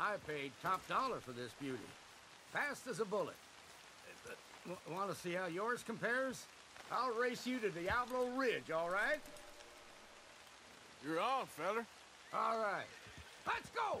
I paid top dollar for this beauty. Fast as a bullet. Want to see how yours compares? I'll race you to Diablo Ridge, all right? You're on, feller. All right. Let's go!